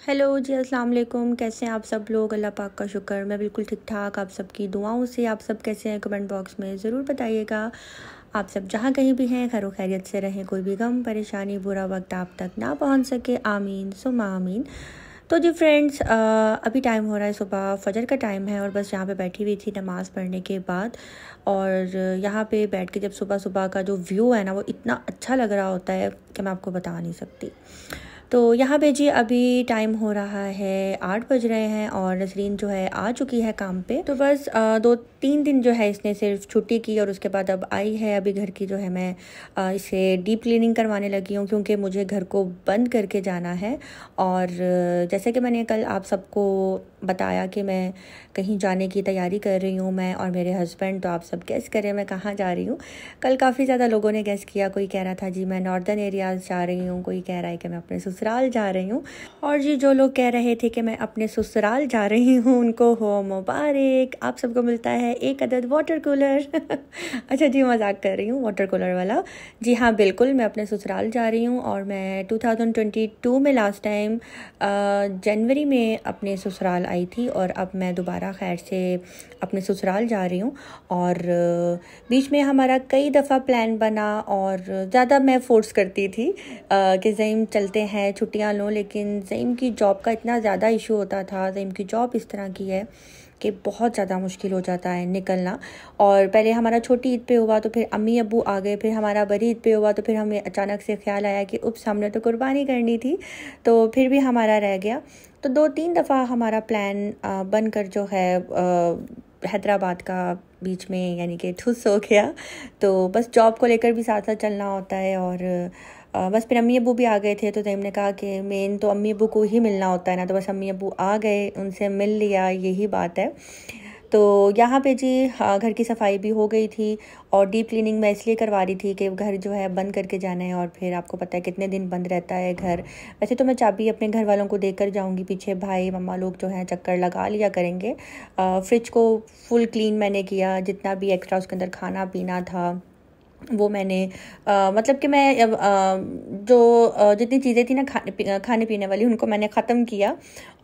Hello, जी अस्सलाम वालेकुम। कैसे हैं आप सब लोग? अल्लाह पाक का शुक्र, मैं बिल्कुल ठीक ठाक। आप सबकी दुआओं से आप सब कैसे हैं? कमेंट बॉक्स में ज़रूर बताइएगा। आप सब जहाँ कहीं भी हैं, खैर खैरियत से रहें। कोई भी गम, परेशानी, बुरा वक्त आप तक ना पहुँच सके। आमीन सुमा आमीन। तो जी फ्रेंड्स अभी टाइम हो रहा है सुबह फजर का टाइम है और बस यहाँ पे बैठी हुई थी नमाज़ पढ़ने के बाद। और यहाँ पे बैठ के जब सुबह सुबह का जो व्यू है ना, वो इतना अच्छा लग रहा होता है कि मैं आपको बता नहीं सकती। तो यहाँ पे जी अभी टाइम हो रहा है आठ बज रहे हैं और नसरीन जो है आ चुकी है काम पे। तो बस दो, तीन दिन जो है इसने सिर्फ़ छुट्टी की और उसके बाद अब आई है। अभी घर की जो है मैं इसे डीप क्लीनिंग करवाने लगी हूँ क्योंकि मुझे घर को बंद करके जाना है। और, जैसे कि मैंने कल आप सबको बताया कि मैं कहीं जाने की तैयारी कर रही हूँ मैं और मेरे हस्बैंड तो आप सब गैस करें मैं कहाँ जा रही हूँ। कल काफ़ी ज़्यादा लोगों ने गैस किया, कोई कह रहा था, जी, मैं नॉर्दर्न एरियाज़ जा रही हूँ। कोई कह रहा है कि मैं अपने ससुराल जा रही हूँ। और जी, जो लोग कह रहे थे कि मैं अपने ससुराल जा रही हूँ, उनको हो मुबारक। आप सबको मिलता है एक अदद वाटर कूलर अच्छा जी, मज़ाक कर रही हूँ वाटर कूलर वाला। जी हाँ बिल्कुल, मैं अपने ससुराल जा रही हूँ और मैं टू में लास्ट टाइम जनवरी में अपने ससुराल आई थी और अब मैं दोबारा खैर से अपने ससुराल जा रही हूँ। और बीच में हमारा कई दफ़ा प्लान बना और ज़्यादा मैं फोर्स करती थी कि जईम चलते हैं छुट्टियाँ लो, लेकिन जईम की जॉब का इतना ज़्यादा इशू होता था जईम की जॉब इस तरह की है कि बहुत ज़्यादा मुश्किल हो जाता है निकलना। और पहले हमारा छोटी ईद पे हुआ तो फिर अम्मी अबू आ गए, फिर हमारा बड़ी ईद पे हुआ तो फिर हमें अचानक से ख्याल आया कि उप हमने तो कुर्बानी करनी थी तो फिर भी हमारा रह गया। तो दो तीन दफ़ा हमारा प्लान बनकर जो है हैदराबाद का बीच में यानी कि ठुस हो गया। तो बस जॉब को लेकर भी साथ साथ चलना होता है और बस फिर अम्मी अबू भी आ गए थे तो तैम ने कहा कि मेन तो अम्मी अबू को ही मिलना होता है ना तो बस अम्मी अबू आ गए, उनसे मिल लिया, यही बात है। तो यहाँ पे जी घर की सफ़ाई भी हो गई थी और डीप क्लीनिंग मैं इसलिए करवा रही थी कि घर जो है बंद करके जाना है और फिर आपको पता है कितने दिन बंद रहता है घर। वैसे तो मैं चाबी अपने घर वालों को देकर जाऊँगी, पीछे भाई, मम्मा लोग जो हैं चक्कर लगा लिया करेंगे। फ्रिज को फुल क्लीन मैंने किया, जितना भी एक्स्ट्रा उसके अंदर खाना पीना था। वो मैंने आ, मतलब कि मैं आ, जो जितनी चीज़ें थी ना खाने पी, खाने पीने वाली उनको मैंने ख़त्म किया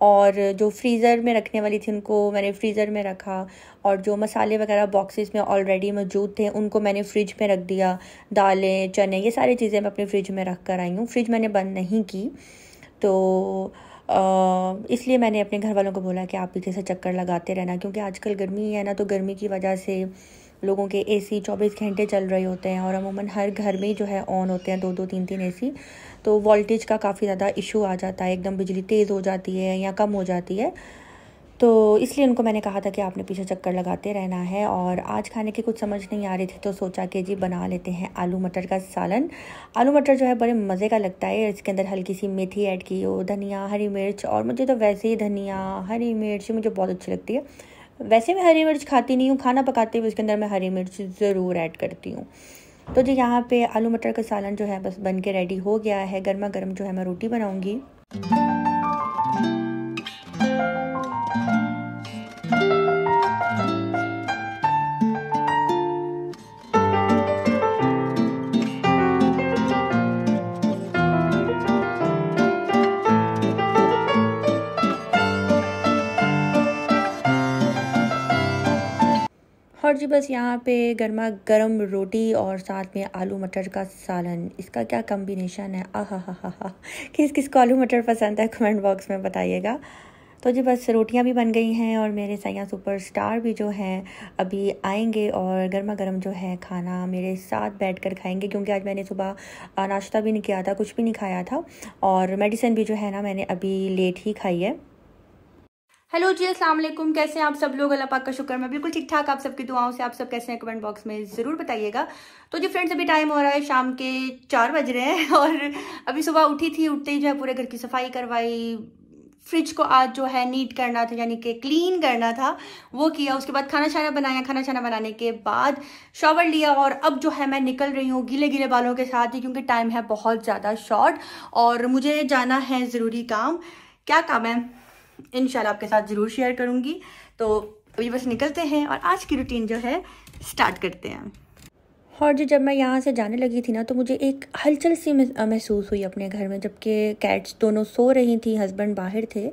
और जो फ्रीज़र में रखने वाली थी उनको मैंने फ्रीज़र में रखा और जो मसाले वगैरह बॉक्सेस में ऑलरेडी मौजूद थे उनको मैंने फ्रिज में रख दिया। दालें चने ये सारी चीज़ें मैं अपने फ्रिज में रख कर आई हूँ। फ्रिज मैंने बंद नहीं की। तो इसलिए मैंने अपने घर वालों को बोला कि आप पीछे से चक्कर लगाते रहना क्योंकि आजकल गर्मी है ना तो गर्मी की वजह से लोगों के एसी 24 घंटे चल रहे होते हैं और अमूमन हर घर में जो है ऑन होते हैं दो दो तीन तीन एसी तो वोल्टेज का काफ़ी ज़्यादा इशू आ जाता है, एकदम बिजली तेज़ हो जाती है या कम हो जाती है। तो इसलिए उनको मैंने कहा था कि आपने पीछे चक्कर लगाते रहना है और आज खाने की कुछ समझ नहीं आ रही थी तो सोचा कि जी बना लेते हैं आलू मटर का सालन। आलू मटर जो है बड़े मज़े का लगता है, इसके अंदर हल्की सी मेथी ऐड की हो, धनिया, हरी मिर्च और मुझे तो वैसे ही धनिया, हरी मिर्च मुझे बहुत अच्छी लगती है। वैसे मैं हरी मिर्च खाती नहीं हूँ, खाना पकाते हुए उसके अंदर मैं हरी मिर्च ज़रूर ऐड करती हूँ। तो जी यहाँ पे आलू मटर का सालन जो है बस बन के रेडी हो गया है, गर्मा गर्म जो है मैं रोटी बनाऊँगी। और जी बस यहाँ पे गर्मा गर्म रोटी और साथ में आलू मटर का सालन। इसका क्या कम्बिनेशन है? आह, हा हा हा किस किस को आलू मटर पसंद है? कमेंट बॉक्स में बताइएगा। तो जी बस रोटियाँ भी बन गई हैं और मेरे सैया सुपर स्टार भी जो हैं, अभी आएँगे और गर्मा गर्म जो है खाना मेरे साथ बैठ कर खाएँगे क्योंकि आज मैंने सुबह नाश्ता भी नहीं किया था, कुछ भी नहीं खाया था। और मेडिसिन भी जो है ना मैंने अभी लेट ही खाई है। हेलो जी, अस्सलाम वालेकुम। कैसे हैं आप सब लोग? अल्लाह पाक का शुक्र मैं बिल्कुल ठीक ठाक। आप सबकी दुआओं से आप सब कैसे हैं? कमेंट बॉक्स में ज़रूर बताइएगा। तो जी फ्रेंड्स, अभी टाइम हो रहा है शाम के चार बज रहे हैं और अभी सुबह उठी थी, उठते ही जो है पूरे घर की सफ़ाई करवाई। फ्रिज को आज जो है नीट करना था, यानी कि क्लीन करना था। वो किया, उसके बाद खाना छाना बनाया। खाना छाना बनाने के बाद शॉवर लिया और अब जो है मैं निकल रही हूँ गीले गीले बालों के साथ ही, क्योंकि टाइम है बहुत ज़्यादा शॉर्ट और मुझे जाना है ज़रूरी काम। क्या काम है? इन आपके साथ ज़रूर शेयर करूँगी। तो अभी बस निकलते हैं और आज की रूटीन जो है स्टार्ट करते हैं। और जो, जब मैं यहाँ से जाने लगी थी ना तो मुझे एक हलचल सी महसूस हुई अपने घर में, जबकि कैट्स दोनों सो रही थी हस्बैंड बाहर थे।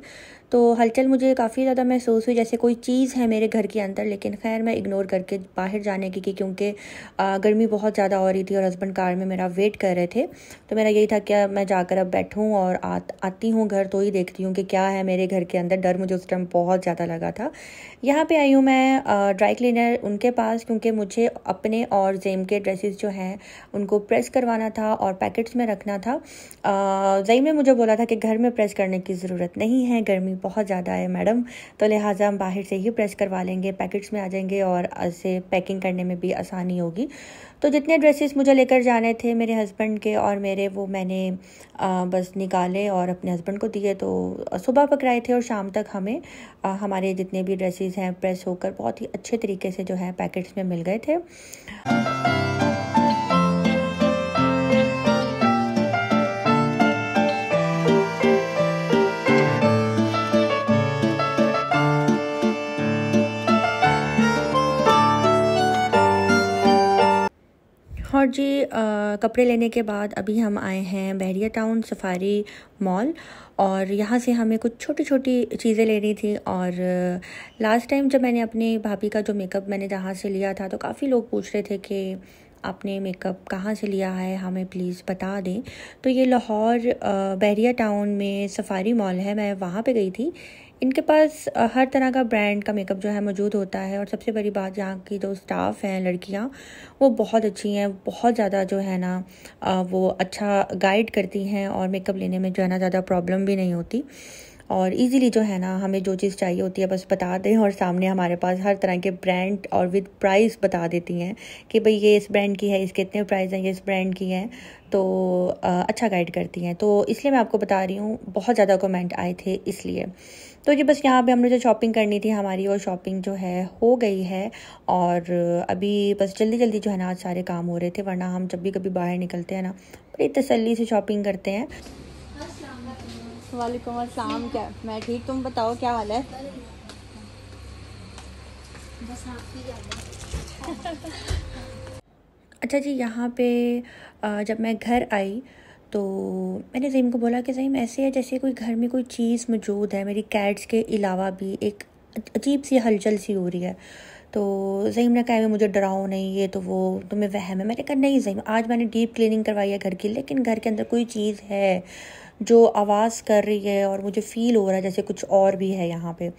तो हलचल मुझे काफ़ी ज़्यादा महसूस हुई जैसे कोई चीज़ है मेरे घर के अंदर लेकिन खैर मैं इग्नोर करके बाहर जाने की की क्योंकि गर्मी बहुत ज़्यादा हो रही थी और हस्बैंड कार में मेरा वेट कर रहे थे। तो मेरा यही था कि मैं जाकर अब बैठूँ और आ, आती हूँ घर तो ही देखती हूँ कि क्या है मेरे घर के अंदर। डर मुझे उस टाइम बहुत ज़्यादा लगा था। यहाँ पर आई हूँ मैं ड्राई क्लीनर उनके पास क्योंकि मुझे अपने और जेम के ड्रेसेस जो हैं उनको प्रेस करवाना था और पैकेट्स में रखना था। जईम ने मुझे बोला था कि घर में प्रेस करने की ज़रूरत नहीं है गर्मी बहुत ज़्यादा है, मैडम। तो लिहाजा हम बाहर से ही प्रेस करवा लेंगे, पैकेट्स में आ जाएँगे और ऐसे पैकिंग करने में भी आसानी होगी। तो जितने ड्रेसेस मुझे लेकर जाने थे मेरे हस्बैंड के और मेरे वो मैंने बस निकाले और अपने हस्बैंड को दिए तो सुबह पकड़ाए थे और शाम तक हमें हमारे जितने भी ड्रेसेस हैं प्रेस होकर बहुत ही अच्छे तरीके से जो है पैकेट्स में मिल गए थे। और जी आ, कपड़े लेने के बाद अभी हम आए हैं बहरिया टाउन सफारी मॉल और यहाँ से हमें कुछ छोटी छोटी चीज़ें लेनी थी और लास्ट टाइम जब मैंने अपनी भाभी का जो मेकअप मैंने जहाँ से लिया था तो काफ़ी लोग पूछ रहे थे कि आपने मेकअप कहाँ से लिया है हमें प्लीज़ बता दें। तो ये लाहौर बहरिया टाउन में सफारी मॉल है मैं वहाँ पे गई थी। इनके पास हर तरह का ब्रांड का मेकअप जो है मौजूद होता है और सबसे बड़ी बात यहाँ की जो स्टाफ हैं, लड़कियाँ, वो बहुत अच्छी हैं, बहुत ज़्यादा जो है ना वो अच्छा गाइड करती हैं और मेकअप लेने में जो है ना ज़्यादा प्रॉब्लम भी नहीं होती। और इजीली जो है ना, हमें जो चीज़ चाहिए होती है बस बता दें और सामने हमारे पास हर तरह के ब्रांड और विद प्राइस बता देती हैं कि भाई ये इस ब्रांड की है, इसके इतने प्राइस हैं, ये इस ब्रांड की हैं तो अच्छा गाइड करती हैं। तो इसलिए मैं आपको बता रही हूँ, बहुत ज़्यादा कमेंट आए थे इसलिए। तो जी बस यहाँ पे हमने जो शॉपिंग करनी थी हमारी वो शॉपिंग जो है हो गई है। और अभी बस जल्दी जल्दी जो है ना आज सारे काम हो रहे थे वरना हम जब भी कभी बाहर निकलते हैं ना बड़ी तसली से शॉपिंग करते हैं। वालेकुम अस्सलाम क्या मैं ठीक तुम बताओ क्या हाल है? अच्छा जी यहाँ पे जब मैं घर आई तो मैंने जहीम को बोला कि जहीम, ऐसे है जैसे कोई घर में कोई चीज़ मौजूद है, मेरी कैट्स के अलावा भी एक अजीब सी हलचल सी हो रही है। तो जहीम ने कहा मुझे डराओ नहीं, ये तो वो तुम्हें वहम है। मैंने कहा, नहीं जहीम, आज मैंने डीप क्लीनिंग करवाई है घर की, लेकिन घर के अंदर कोई चीज़ है जो आवाज़ कर रही है और मुझे फ़ील हो रहा है जैसे कुछ और भी है यहाँ पे।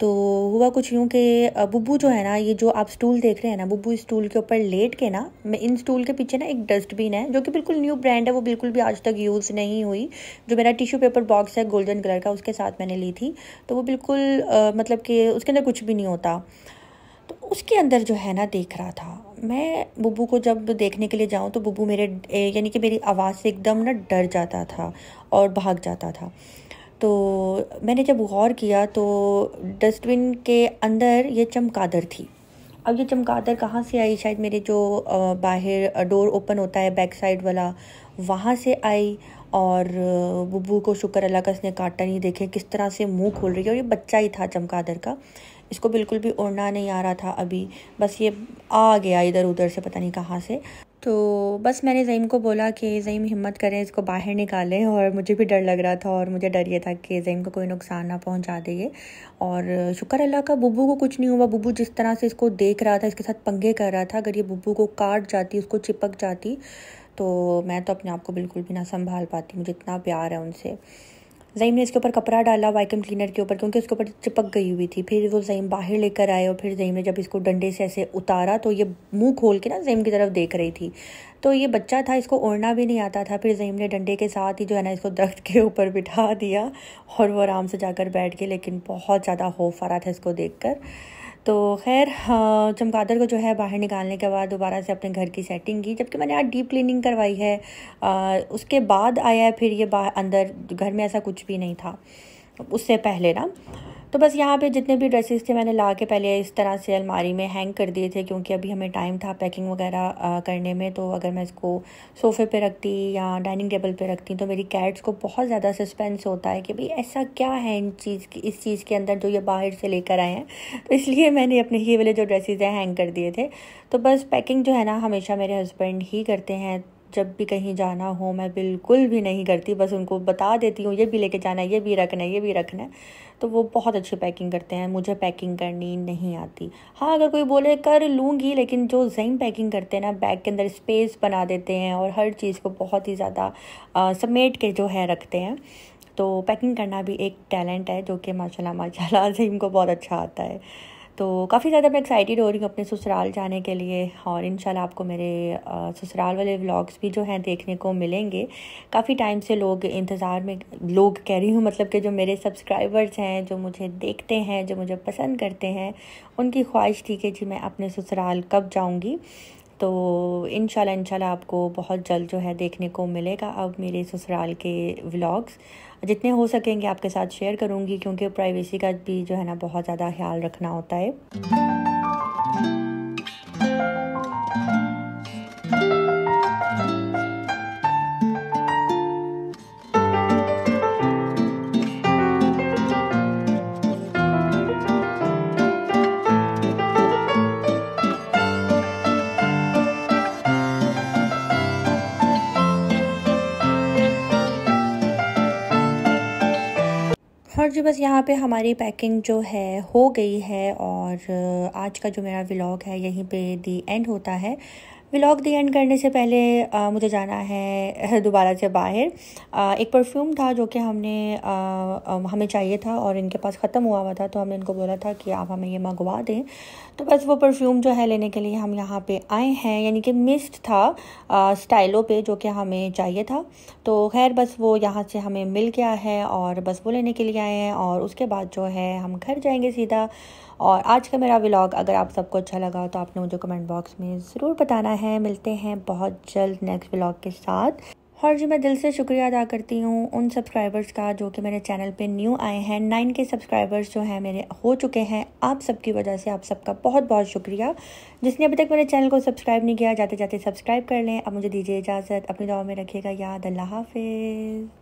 तो हुआ कुछ यूँ कि बुब्बू जो है ना ये जो आप स्टूल देख रहे हैं ना बुब्बू स्टूल के ऊपर लेट के ना मैं इन स्टूल के पीछे ना एक डस्टबिन है जो कि बिल्कुल न्यू ब्रांड है वो बिल्कुल भी आज तक यूज़ नहीं हुई। जो मेरा टिश्यू पेपर बॉक्स है गोल्डन कलर का उसके साथ मैंने ली थी। तो वो बिल्कुल आ, मतलब कि उसके अंदर कुछ भी नहीं होता। तो उसके अंदर जो है ना देख रहा था मैं बुब्बू को जब देखने के लिए जाऊँ तो बुब्बू मेरे यानी कि मेरी आवाज़ से एकदम ना डर जाता था और भाग जाता था। तो मैंने जब गौर किया तो डस्टबिन के अंदर ये चमकादर थी। अब ये चमकादर कहाँ से आई? शायद मेरे जो बाहर डोर ओपन होता है, बैक साइड वाला, वहाँ से आई और बुब्बू को शुक्र अल्लाह का इसने काटा नहीं। देखे किस तरह से मुँह खोल रही है और ये बच्चा ही था चमकादर का। इसको बिल्कुल भी उड़ना नहीं आ रहा था अभी। बस ये आ गया इधर उधर से, पता नहीं कहाँ से। तो बस मैंने ज़ईम को बोला कि ज़ईम हिम्मत करें, इसको बाहर निकालें और मुझे भी डर लग रहा था और मुझे डर ये था कि ज़ईम को कोई नुकसान ना पहुँचा देंगे। और शुक्र अल्लाह का बुब्बू को कुछ नहीं हुआ। बुब्बू जिस तरह से इसको देख रहा था, इसके साथ पंगे कर रहा था, अगर ये बुब्बू को काट जाती, उसको चिपक जाती तो मैं तो अपने आप को बिल्कुल भी ना संभाल पाती। मुझे इतना प्यार है उनसे। जईम ने इसके ऊपर कपड़ा डाला वैक्यूम क्लीनर के ऊपर, क्योंकि उसके ऊपर चिपक गई हुई थी। फिर वो जईम बाहर लेकर आए और फिर जईम ने जब इसको डंडे से ऐसे उतारा तो ये मुँह खोल के ना जईम की तरफ़ देख रही थी। तो ये बच्चा था, इसको ओढ़ना भी नहीं आता था। फिर जईम ने डंडे के साथ ही जो है ना, इसको दरख्त के ऊपर बिठा दिया और वो आराम से जाकर बैठ गए, लेकिन बहुत ज़्यादा होफ आ रहा था इसको देख कर तो खैर चमकादर चमगादड़ को जो है बाहर निकालने के बाद दोबारा से अपने घर की सेटिंग की जबकि मैंने आज डीप क्लीनिंग करवाई है। आ, उसके बाद आया है फिर ये बाहर अंदर घर में ऐसा कुछ भी नहीं था। उससे पहले ना तो बस यहाँ पे जितने भी ड्रेसेस थे मैंने ला के पहले इस तरह से अलमारी में हैंग कर दिए थे क्योंकि अभी हमें टाइम था पैकिंग वगैरह करने में। तो अगर मैं इसको सोफ़े पे रखती या डाइनिंग टेबल पे रखती तो मेरी कैट्स को बहुत ज़्यादा सस्पेंस होता है कि भाई ऐसा क्या है इन चीज़ की, इस चीज़ के अंदर जो ये बाहर से लेकर आए हैं। तो इसलिए मैंने अपने ये वाले जो ड्रेसेज हैं हैंग कर दिए थे। तो बस पैकिंग जो है ना, हमेशा मेरे हस्बैंड ही करते हैं। जब भी कहीं जाना हो, मैं बिल्कुल भी नहीं करती, बस उनको बता देती हूँ, ये भी लेके जाना है, ये भी रखना है, ये भी रखना है। तो वो बहुत अच्छी पैकिंग करते हैं, मुझे पैकिंग करनी नहीं आती। हाँ अगर कोई बोले, कर लूँगी लेकिन जो जैन पैकिंग करते हैं ना बैग के अंदर स्पेस बना देते हैं और हर चीज़ को बहुत ही ज़्यादा समेट के जो है रखते हैं। तो पैकिंग करना भी एक टैलेंट है, जो कि माशाल्लाह माशाल्लाह जहीम को बहुत अच्छा आता है। तो काफ़ी ज़्यादा मैं एक्साइटेड हो रही हूँ अपने ससुराल जाने के लिए और इन आपको मेरे ससुराल वाले व्लॉग्स भी जो हैं देखने को मिलेंगे। काफ़ी टाइम से लोग इंतज़ार में, लोग कह रही हूँ मतलब कि जो मेरे सब्सक्राइबर्स हैं, जो मुझे देखते हैं, जो मुझे पसंद करते हैं, उनकी ख्वाहिश थी कि जी मैं अपने ससुराल कब जाऊँगी। तो इन शाला आपको बहुत जल्द जो है देखने को मिलेगा अब मेरे ससुराल के व्लॉग्स। जितने हो सकेंगे आपके साथ शेयर करूँगी क्योंकि प्राइवेसी का भी जो है ना बहुत ज़्यादा ख्याल रखना होता है। जी बस यहाँ पे हमारी पैकिंग जो है, हो गई है और आज का जो मेरा व्लॉग है, यहीं पे दी एंड होता है। व्लॉग दी एंड करने से पहले आ, मुझे जाना है दोबारा से बाहर। आ, एक परफ्यूम था जो कि हमने आ, हमें चाहिए था और इनके पास ख़त्म हुआ हुआ था तो हमने इनको बोला था कि आप हमें ये मंगवा दें। तो बस वो परफ्यूम जो है लेने के लिए हम यहाँ पे आए हैं। यानी कि मिस्ट था स्टाइलो पे जो कि हमें चाहिए था। तो खैर बस वो यहाँ से हमें मिल गया है और बस वो लेने के लिए आए हैं और उसके बाद जो है हम घर जाएँगे सीधा। और आज का मेरा व्लॉग अगर आप सबको अच्छा लगा तो आपने मुझे कमेंट बॉक्स में ज़रूर बताना है। मिलते हैं बहुत जल्द नेक्स्ट व्लॉग के साथ। और जी, मैं दिल से शुक्रिया अदा करती हूँ उन सब्सक्राइबर्स का जो कि मेरे चैनल पे न्यू आए हैं। नाइन के सब्सक्राइबर्स जो हैं, मेरे हो चुके हैं। आप सबकी वजह से आप सबका बहुत बहुत शुक्रिया। जिसने अभी तक मेरे चैनल को सब्सक्राइब नहीं किया जाते जाते सब्सक्राइब कर लें। अब मुझे दीजिए इजाज़त। अपनी दुआ में रखिएगा याद। अल्लाह हाफिज़।